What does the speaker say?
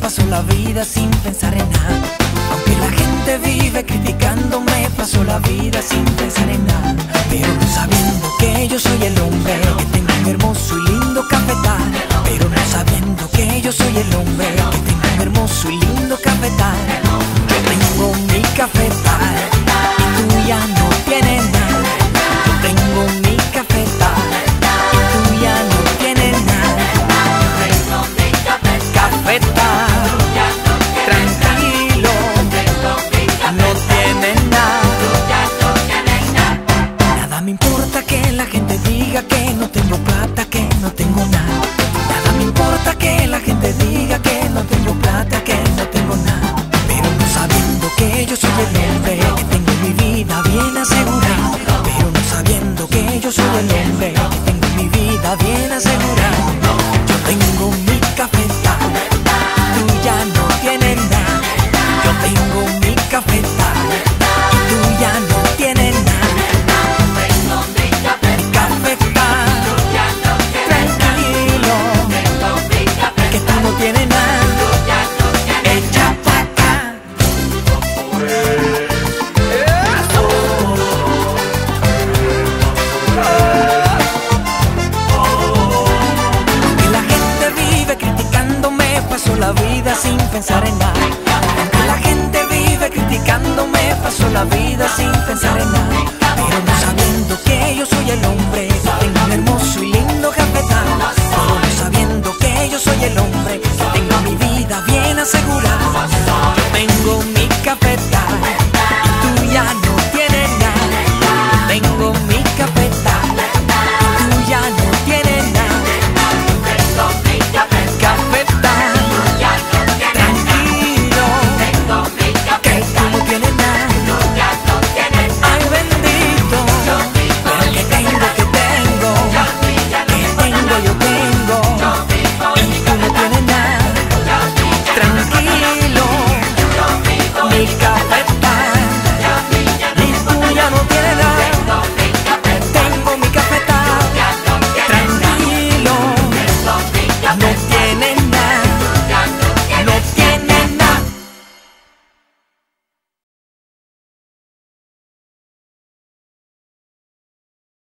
paso la vida sin pensar en nada. Aunque la gente vive criticándome, paso la vida sin pensar en nada. Pero no sabiendo que yo soy el hombre, que tengo un hermoso y lindo cafetal. Pero no sabiendo que yo soy el hombre, que tengo un hermoso y lindo cafetal. Yo tengo mi cafetal importa que la gente diga que no tengo plata, que no tengo nada. Nada me importa que la gente diga que no tengo plata, que no tengo nada. Pero no sabiendo que yo soy el hombre, que pensar en nada. Aunque la gente vive criticándome, paso la vida sin pensar en nada. Pero no sabiendo que yo soy el hombre, tengo un hermoso y lindo cafetal. Pero no sabiendo que yo soy el hombre, tengo mi vida bien asegurada. No